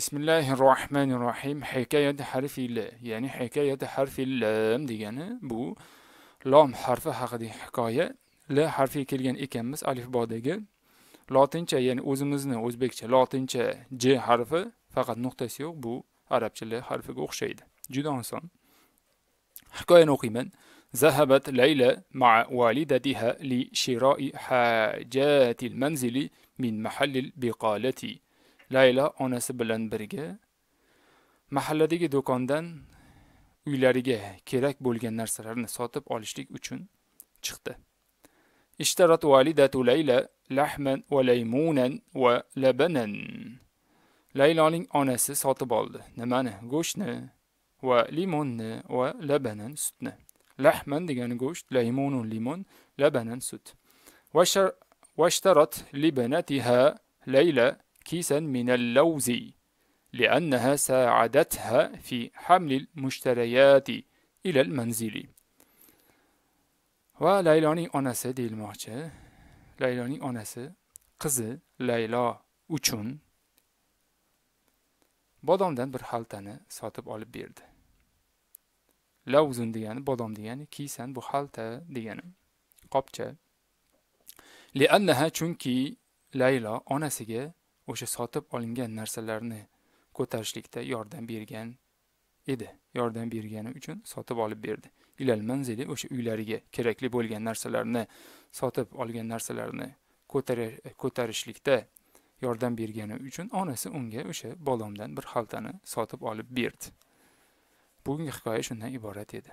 بسم الله الرحمن الرحيم. حكاية حرف لا يعني حكاية حرف اللام ديجانا يعني بو. لام حرف حقدي حكاية. لا حرف كلجان إكمس ألف با ديجا لاتينشا يعني أوزمزنا أوزبكشا لاتينشا ج حرف فقط نقطة سيوك بو. عربشا لا حرف غوخشايد جدا أنسان. حكاية نقيما. ذهبت ليلى مع والدتها لشراء حاجات المنزل من محل البقالة. Layla onasi bilan birga mahalladagi do'kondan uylariga kerak bo'lgan narsalarni sotib olishlik uchun chiqdi. Ishtarat validatu layla lahman va laymunan va labanan. Layloning onasi sotib oldi nimani? Go'shtni va limonni va labanan sutni. Lahman degani go'sht laymunun limon labanan sut. Va vashtarat libanatiha layla كيسا من اللوز لأنها ساعدتها في حمل المشتريات إلى المنزل. وليلاني أناس دي المحجة ليلاني أناس قز ليلى أجون بضم دن برحال تاني ساتب على بيرد. لوزن ديان بضم ديان كيسا بحال ديان. قبچه لأنها چونكي ليلى أناسيه o'sha sotib olingan narsalarni ko'tarishlikda yordam bergan edi. Yordam bergani uchun sotib olib berdi. Ilal manzili o'sha uylariga kerakli bo'lgan narsalarni sotib olgan narsalarni ko'tarishlikda yordam bergani uchun onasi unga o'sha bolomdan bir xaltani sotib olib berdi. Bugungi hikoya shundan iborat edi.